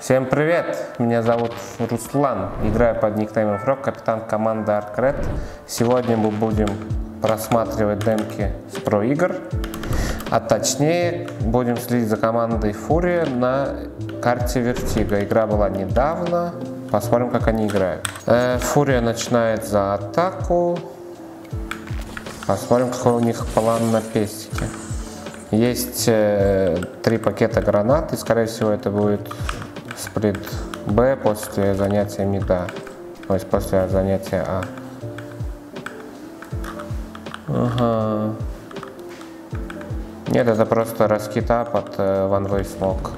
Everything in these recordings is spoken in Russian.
Всем привет! Меня зовут Руслан. Играю под никнеймом Фрог, капитан команды Arcred. Сегодня мы будем просматривать демки с pro игр. А точнее, будем следить за командой Фурия на карте Вертига. Игра была недавно. Посмотрим, как они играют. Э, Фурия начинает за атаку. Посмотрим, какой у них план на пестике. Есть э, три пакета гранат, и скорее всего это будет split Б после занятия мида, то есть после занятия А. Ага. Нет, это просто раскидка под э, One Way Smoke.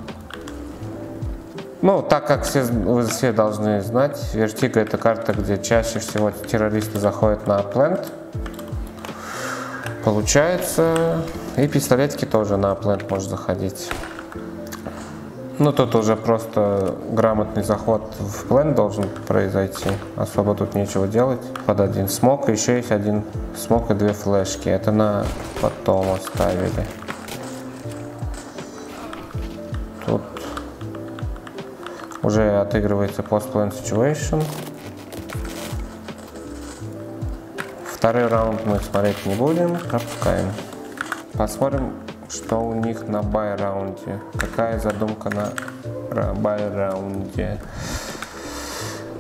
Ну, так как все, вы все должны знать, Вертига это карта, где чаще всего террористы заходят на plant. Получается, и пистолетки тоже на плент может заходить. Ну, тут уже просто грамотный заход в плен должен произойти. Особо тут нечего делать. Под один смог. Еще есть один смог и две флешки. Это на потом оставили. Тут уже отыгрывается post-plan situation. Второй раунд мы смотреть не будем, пропускаем. Посмотрим, что у них на buy раунде. Какая задумка на buy раунде.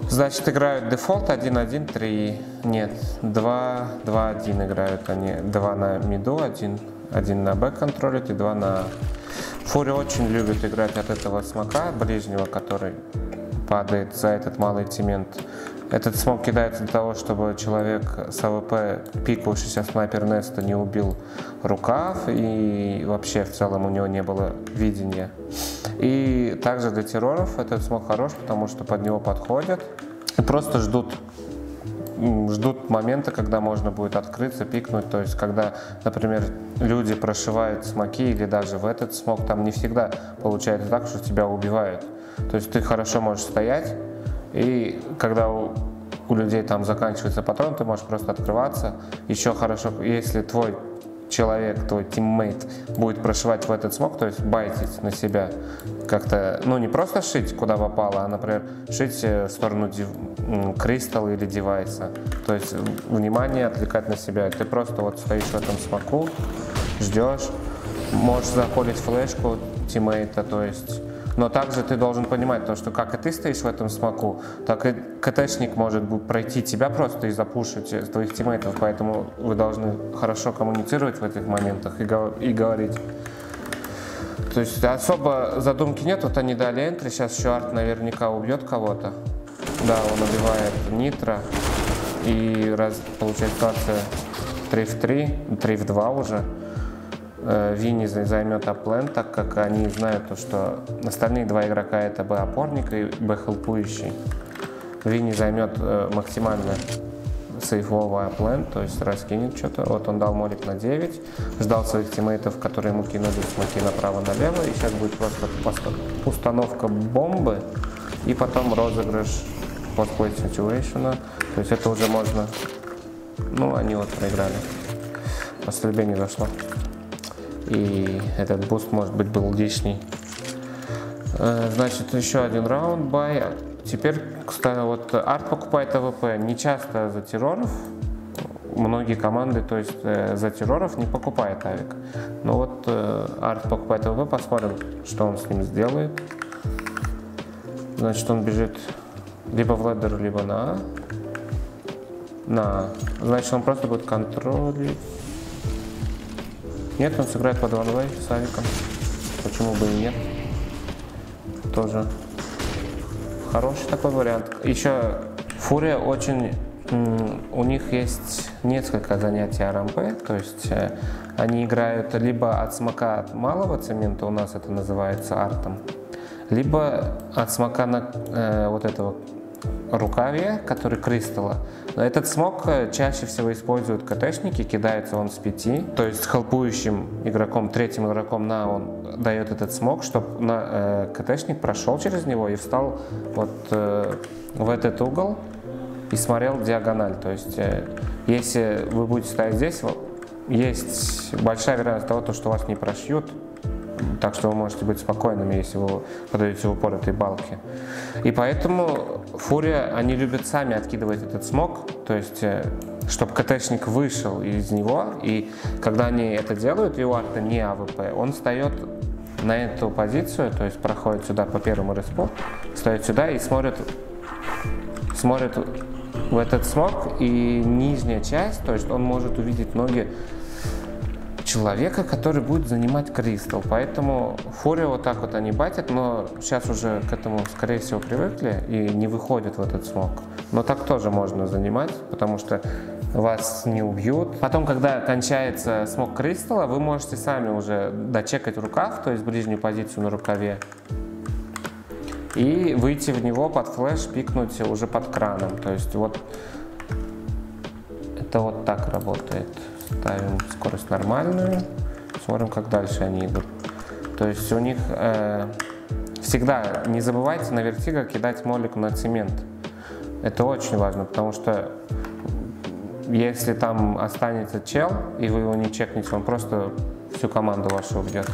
Значит, играют дефолт 1-1-3. Нет, 2-2-1 играют они. 2 на миду, 1, 1 на Б контролят и 2 на... Фури очень любит играть от этого смока ближнего, который падает за этот молик, цемент. Этот смог кидается для того, чтобы человек с АВП, пикавший со sniper nest а, не убил рукав и вообще в целом у него не было видения. И также для терроров этот смог хорош, потому что под него подходят и просто ждут ждут момента, когда можно будет открыться, пикнуть. То есть, когда, например, люди прошивают смоки или даже в этот смог, там не всегда получается так, что тебя убивают. То есть ты хорошо можешь стоять, и когда у, у людей там заканчивается патрон, ты можешь просто открываться. Еще хорошо, если твой человек, твой тиммейт будет прошивать в этот смог, то есть байтить на себя как-то, ну не просто шить, куда попало, а, например, шить в сторону кристалла или девайса. То есть внимание отвлекать на себя. Ты просто вот стоишь в этом смоку, ждешь, можешь заходить флешку тиммейта, то есть но также ты должен понимать то, что как и ты стоишь в этом смоку, так и КТшник может пройти тебя просто и запушить твоих тиммейтов, поэтому вы должны хорошо коммуницировать в этих моментах и, и говорить. То есть особо задумки нет, вот они дали энтри, сейчас еще арт наверняка убьет кого-то. Да, он убивает нитро, и раз, получается ситуация 3 в 3, 3 в 2 уже. Э, Винни займет аплен, так как они знают, то, что остальные два игрока это Б-опорник и Б-хелпующий. Винни займет э, максимально сейфовый аплен, то есть раскинет что-то. Вот он дал молик на 9, ждал своих тиммейтов, которые ему кинули смоки направо-налево, и сейчас будет просто установка бомбы, и потом розыгрыш postplant situation а. То есть это уже можно... Ну, они вот проиграли. По стрельбе не зашло и этот буст может быть был лишний. Э, значит, еще один раунд buy. Теперь, кстати, вот арт покупает АВП не часто за терроров. Многие команды, то есть э, за терроров не покупает авик. Но вот э, арт покупает АВП, посмотрим, что он с ним сделает. Значит, он бежит либо в ледер, либо на На Значит, он просто будет контролить нет, он сыграет под ванвей с Авиком. Почему бы и нет? Тоже хороший такой вариант. Еще Фурия очень... У них есть несколько занятий РМП, то есть э, они играют либо от смока от малого цемента, у нас это называется артом, либо от смока на э, вот этого рукаве, который кристалла. Этот смог э, чаще всего используют КТшники, кидается он с пяти, то есть хелпующим игроком, третьим игроком на он дает этот смог, чтобы на, э, КТшник прошел через него и встал вот э, в этот угол и смотрел диагональ. То есть э, если вы будете стоять здесь, есть большая вероятность того, что вас не прошьют, Так что вы можете быть спокойными, если вы подаете упор этой балки. И поэтому Фурия, они любят сами откидывать этот смог, то есть э, чтобы КТшник вышел из него, и когда они это делают, у арта не АВП, он встает на эту позицию, то есть проходит сюда по первому респу, встает сюда и смотрит, смотрит в этот смог, и нижняя часть, то есть он может увидеть ноги человека, который будет занимать кристалл. Поэтому фури вот так вот они батят, но сейчас уже к этому, скорее всего, привыкли и не выходят в этот смог. Но так тоже можно занимать, потому что вас не убьют. Потом, когда кончается смог кристалла, вы можете сами уже дочекать рукав, то есть ближнюю позицию на рукаве, и выйти в него под флеш, пикнуть уже под краном. То есть вот это вот так работает. Ставим скорость нормальную, смотрим, как дальше они идут. То есть у них э, всегда не забывайте на вертиго кидать молик на цемент. Это очень важно, потому что если там останется чел, и вы его не чекнете, он просто всю команду вашу убьет.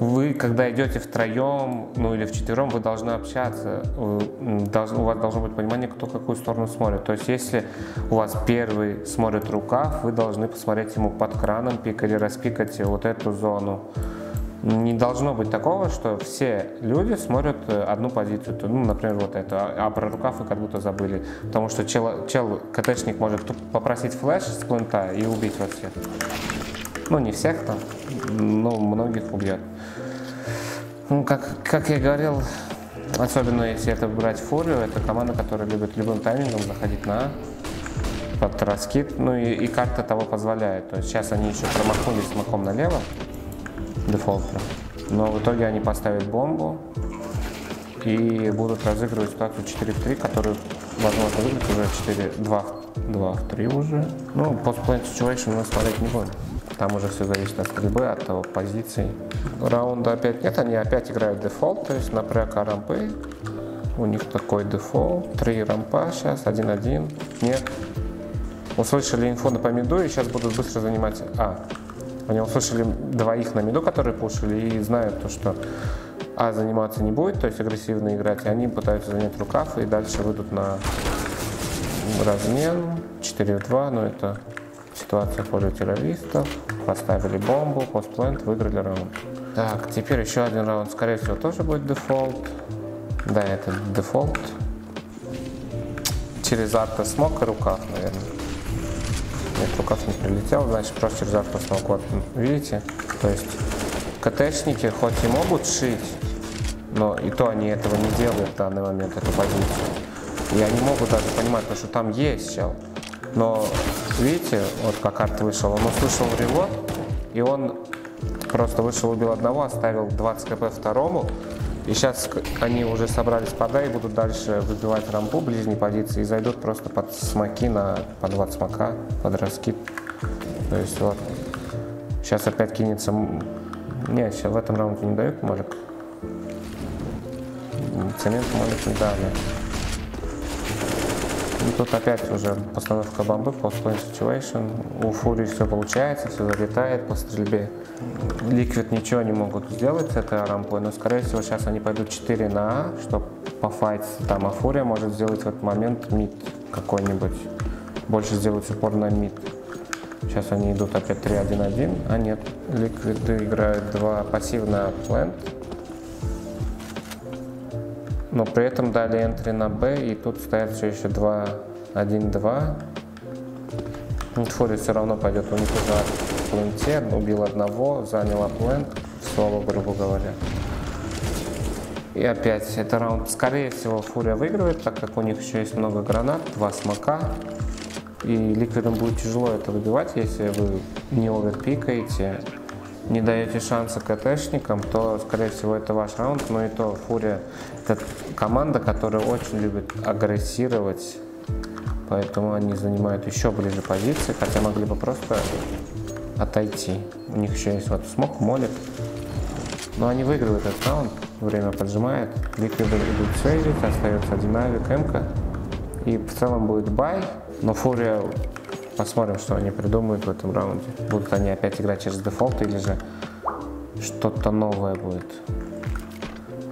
Вы, когда идете втроем, ну или вчетвером, вы должны общаться, у вас должно быть понимание, кто какую сторону смотрит. То есть, если у вас первый смотрит рукав, вы должны посмотреть ему под краном, пикать или распикать вот эту зону. Не должно быть такого, что все люди смотрят э, одну позицию, ну, например, вот эту, а, а про рукав вы как будто забыли. Потому что чел, чел КТшник может попросить флеш с плента и убить вас всех. Ну, не всех там, но многих убьет. Ну, как, как я говорил, особенно если это брать фурию, это команда, которая любит любым таймингом заходить на под раскид, ну и, и карта того позволяет. То есть сейчас они еще промахнулись смоком налево, дефолтно, но в итоге они поставят бомбу и будут разыгрывать ситуацию 4 в 3, которую возможно выиграть уже 4, 2, 2 в 3 уже. Ну, postplant situation мы смотреть не будем. Там уже все зависит от стрельбы, от того позиции. Раунда опять нет, они опять играют дефолт, то есть напряг рампы. У них такой дефолт. Три рампа сейчас, один-один. Нет. Услышали инфу на по миду и сейчас будут быстро занимать А. Они услышали двоих на миду, которые пушили, и знают то, что А заниматься не будет, то есть агрессивно играть, и они пытаются занять рукав и дальше выйдут на размен 4 в 2, но это Ситуация хуже террористов. Поставили бомбу, postplant, выиграли раунд. Так, теперь еще один раунд, скорее всего, тоже будет дефолт. Да, это дефолт. Через арта смог и рукав, наверное. Нет, рукав не прилетел, значит просто через арта смог. Вот, видите? То есть КТшники хоть и могут шить, но и то они этого не делают в данный момент, эту позицию. И они могут даже понимать, что там есть чел. Но видите, вот как арт вышел, он услышал ревот, и он просто вышел, убил одного, оставил 20 кп второму. И сейчас они уже собрались под и будут дальше выбивать рампу ближней позиции и зайдут просто под смоки на по 20 смока, под раскид. То есть вот. Сейчас опять кинется... Не, сейчас в этом раунде не дают молик. Цемент молик не дали. И тут опять уже постановка бомбы, post-plane situation. У Фури все получается, все залетает по стрельбе. Ликвид ничего не могут сделать с этой рампой, но скорее всего сейчас они пойдут 4 на А, чтобы пофайтиться там. А Фурия может сделать в этот момент мид какой-нибудь. Больше сделать упор на мид. Сейчас они идут опять 3-1-1. А нет, ликвиды играют 2 пассивно плент но при этом дали entry на B, и тут стоят все еще 2, 1, 2. Фури все равно пойдет, у них уже в пленте, убил одного, занял плент, в грубо говоря. И опять, это раунд, скорее всего, Фурия выигрывает, так как у них еще есть много гранат, два смока. И ликвидом будет тяжело это выбивать, если вы не оверпикаете не даете шанса КТшникам, то, скорее всего, это ваш раунд. Но и то Фурия – это команда, которая очень любит агрессировать, поэтому они занимают еще ближе позиции, хотя могли бы просто отойти. У них еще есть вот смог, молик. Но они выигрывают этот раунд, время поджимает, Liquid ы идут сейвить, остается один авик, МК. И в целом будет buy, но Фурия Посмотрим, что они придумают в этом раунде. Будут они опять играть через дефолт или же что-то новое будет.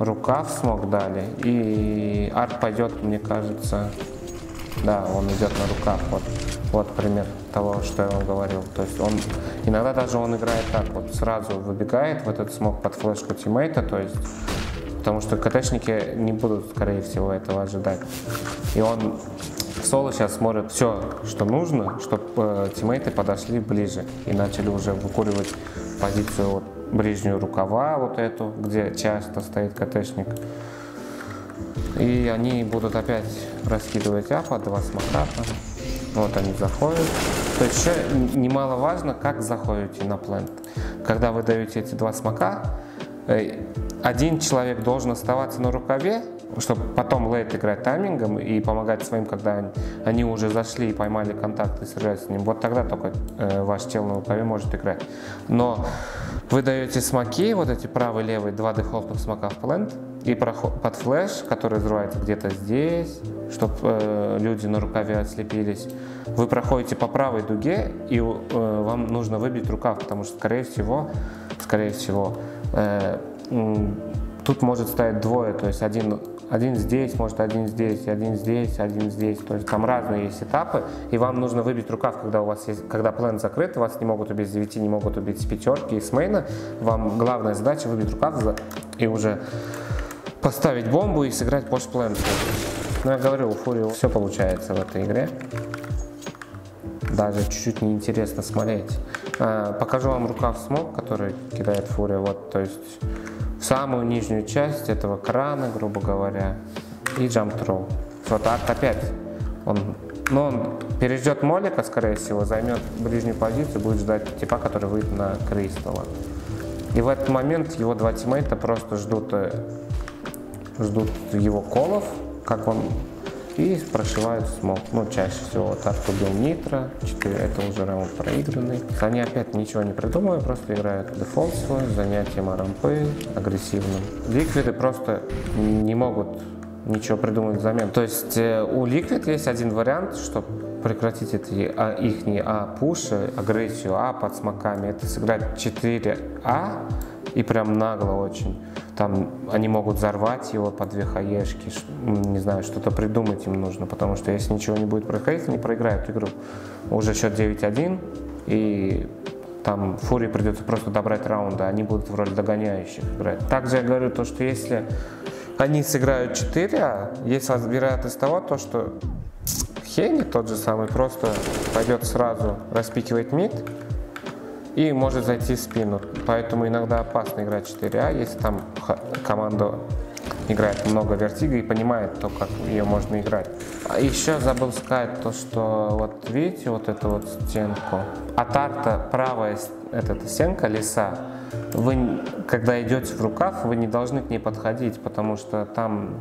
Рукав смог дали. И арт пойдет, мне кажется, да, он идет на рукав. Вот, вот пример того, что я вам говорил. То есть он иногда даже он играет так, вот сразу выбегает в этот смог под флешку тиммейта, то есть потому что КТшники не будут, скорее всего, этого ожидать. И он в соло сейчас смотрит все, что нужно, чтобы э, тиммейты подошли ближе и начали уже выкуривать позицию вот, ближнюю рукава, вот эту, где часто стоит КТшник. И они будут опять раскидывать апа, два смоката. Вот они заходят. То есть еще немаловажно, как заходите на плент. Когда вы даете эти два смока, э, один человек должен оставаться на рукаве, чтобы потом лейт играть таймингом и помогать своим, когда они уже зашли и поймали контакт и сыграть с ним. Вот тогда только э, ваш тело на рукаве может играть. Но вы даете смоки, вот эти правый, левый, два дефолтных смока в плент, и под флеш, который взрывается где-то здесь, чтобы э, люди на рукаве ослепились. Вы проходите по правой дуге, и э, вам нужно выбить рукав, потому что, скорее всего, скорее всего, э, тут может стоять двое, то есть один, один здесь, может один здесь, один здесь, один здесь. То есть там разные есть этапы, и вам нужно выбить рукав, когда у вас есть, когда план закрыт, вас не могут убить с 9, не могут убить с пятерки и с мейна. Вам главная задача выбить рукав и уже поставить бомбу и сыграть постплен. Но я говорю, у Фури все получается в этой игре. Даже чуть-чуть неинтересно смотреть. А, покажу вам рукав смог, который кидает Фурия. Вот, то есть в самую нижнюю часть этого крана, грубо говоря, и jump throw. Вот арт опять. Он, ну, он переждет молика, скорее всего, займет ближнюю позицию, будет ждать типа, который выйдет на Кристалла. И в этот момент его два тиммейта просто ждут э, ждут его колов, как он, и прошивают смог. Ну, чаще всего вот убил Нитро, 4, это уже раунд проигранный. Они опять ничего не придумывают, просто играют дефолт свой, занятием рампы, агрессивным. Ликвиды просто не могут ничего придумать взамен. То есть э, у Liquid есть один вариант, чтобы прекратить эти а, их а, пуши, агрессию А под смоками, это сыграть 4А и прям нагло очень. Там они могут взорвать его по две хаешки, не знаю, что-то придумать им нужно, потому что если ничего не будет происходить, они проиграют игру. Уже счет 9-1, и там Фури придется просто добрать раунды, они будут в роли догоняющих играть. Также я говорю то, что если они сыграют 4, а есть вероятность того, то, что Хейни тот же самый просто пойдет сразу распикивать мид, и может зайти спину. Поэтому иногда опасно играть 4А, если там команда играет много вертига и понимает то, как ее можно играть. А еще забыл сказать то, что вот видите вот эту вот стенку. От арта правая эта стенка леса вы, когда идете в рукав, вы не должны к ней подходить, потому что там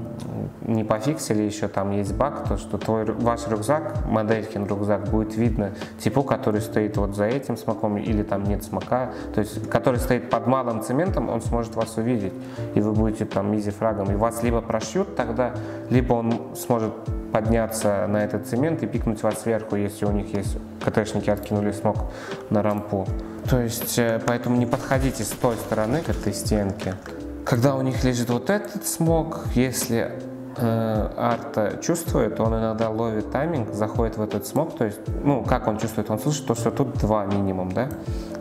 не пофиксили еще, там есть баг, то что твой, ваш рюкзак, моделькин рюкзак, будет видно типу, который стоит вот за этим смоком, или там нет смока, то есть который стоит под малым цементом, он сможет вас увидеть, и вы будете там изи фрагом, и вас либо прошьют тогда, либо он сможет подняться на этот цемент и пикнуть вас сверху, если у них есть КТшники откинули смог на рампу. То есть, э, поэтому не подходите с той стороны к этой стенке. Когда у них лежит вот этот смог, если э, арта чувствует, он иногда ловит тайминг, заходит в этот смог, то есть, ну, как он чувствует, он слышит то, что тут два минимум, да?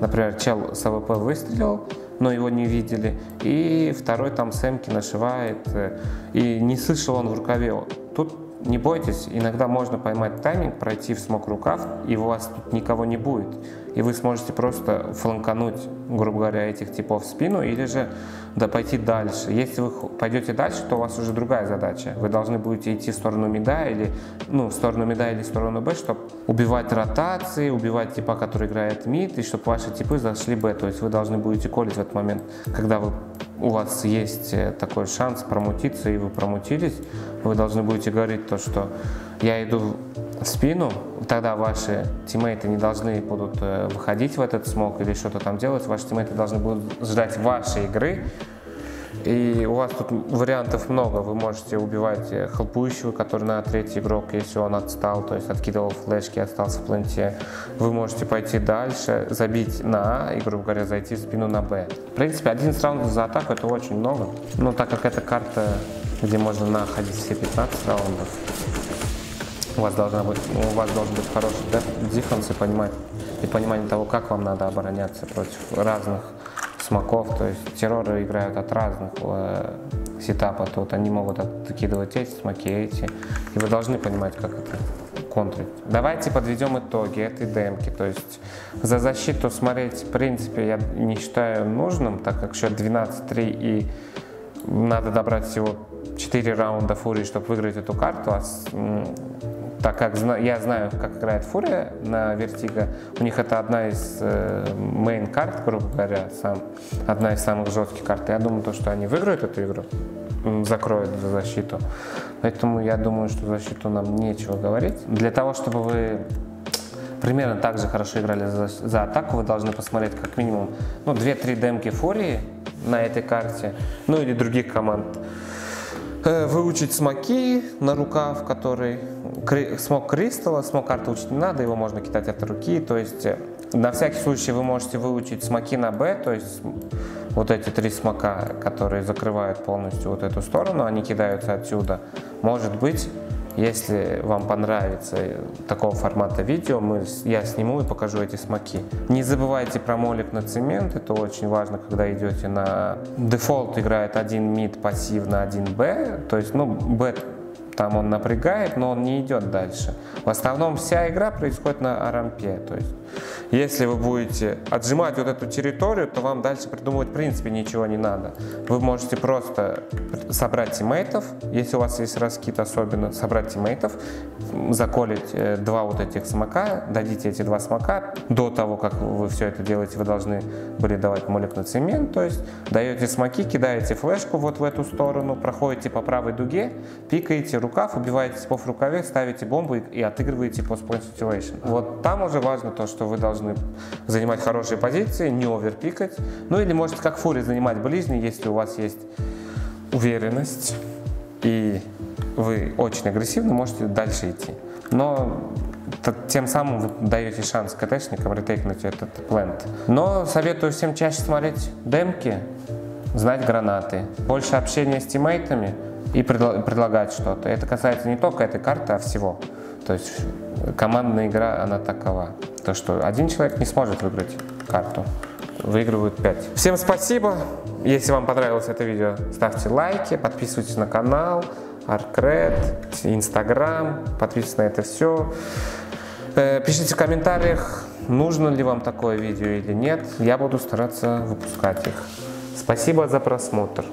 Например, чел с АВП выстрелил, но его не видели, и второй там с эмки нашивает, э, и не слышал он в рукаве. Тут не бойтесь, иногда можно поймать тайминг, пройти в смог рукав, и у вас тут никого не будет. И вы сможете просто фланкануть, грубо говоря, этих типов в спину, или же да, пойти дальше. Если вы пойдете дальше, то у вас уже другая задача. Вы должны будете идти в сторону мида, или, ну, в сторону мида или в сторону Б, чтобы убивать ротации, убивать типа, который играет мид, и чтобы ваши типы зашли Б. То есть вы должны будете колить в этот момент, когда вы у вас есть э, такой шанс промутиться, и вы промутились, вы должны будете говорить то, что я иду в спину, тогда ваши тиммейты не должны будут э, выходить в этот смог или что-то там делать, ваши тиммейты должны будут ждать вашей игры, И у вас тут вариантов много. Вы можете убивать э, хелпующего, который на третий игрок, если он отстал, то есть откидывал флешки, остался в пленте. Вы можете пойти дальше, забить на А и, грубо говоря, зайти в спину на Б. В принципе, 11 раундов за атаку это очень много. Но так как эта карта, где можно находить все 15 раундов, у вас, должна быть, у вас должен быть хороший дефенс и, понимать, и понимание того, как вам надо обороняться против разных смоков. То есть терроры играют от разных э, сетапа. Тут они могут откидывать эти смоки, эти. И вы должны понимать, как это контрить. Давайте подведем итоги этой демки. То есть за защиту смотреть, в принципе, я не считаю нужным, так как счет 12-3 и надо добрать всего 4 раунда фурии, чтобы выиграть эту карту. А так как я знаю, как играет Фурия на Вертига, у них это одна из main э, карт, грубо говоря, сам, одна из самых жестких карт. Я думаю, то, что они выиграют эту игру, закроют за защиту. Поэтому я думаю, что защиту нам нечего говорить. Для того, чтобы вы примерно так же хорошо играли за, за атаку, вы должны посмотреть как минимум ну, 2-3 демки Фурии на этой карте, ну или других команд. Э, выучить смоки на рукав, который смог кристалла, смог карты учить не надо, его можно кидать от руки, то есть э, на всякий случай вы можете выучить смоки на Б, то есть вот эти три смока, которые закрывают полностью вот эту сторону, они кидаются отсюда. Может быть, если вам понравится такого формата видео, мы, я сниму и покажу эти смоки. Не забывайте про молик на цемент, это очень важно, когда идете на... Дефолт играет один мид пассивно, один Б, то есть, ну, Б там он напрягает, но он не идет дальше. В основном вся игра происходит на рампе, то есть если вы будете отжимать вот эту территорию, то вам дальше придумывать в принципе ничего не надо. Вы можете просто собрать тиммейтов, если у вас есть раскид особенно, собрать тиммейтов, заколить э, два вот этих смока, дадите эти два смока. До того, как вы все это делаете, вы должны были давать молик на цемент, то есть даете смоки, кидаете флешку вот в эту сторону, проходите по правой дуге, пикаете рукав, убиваете по в рукаве, ставите бомбу и отыгрываете post-point situation. Вот там уже важно то, что вы должны занимать хорошие позиции, не оверпикать. Ну или можете как фури занимать ближний, если у вас есть уверенность и вы очень агрессивны, можете дальше идти. Но тем самым вы даете шанс КТшникам ретейкнуть этот плент. Но советую всем чаще смотреть демки, знать гранаты, больше общения с тиммейтами и предлагать что-то. Это касается не только этой карты, а всего. То есть командная игра, она такова. То, что один человек не сможет выиграть карту. Выигрывают 5. Всем спасибо. Если вам понравилось это видео, ставьте лайки, подписывайтесь на канал, Аркред, Инстаграм, подписывайтесь на это все. Э, пишите в комментариях, нужно ли вам такое видео или нет. Я буду стараться выпускать их. Спасибо за просмотр.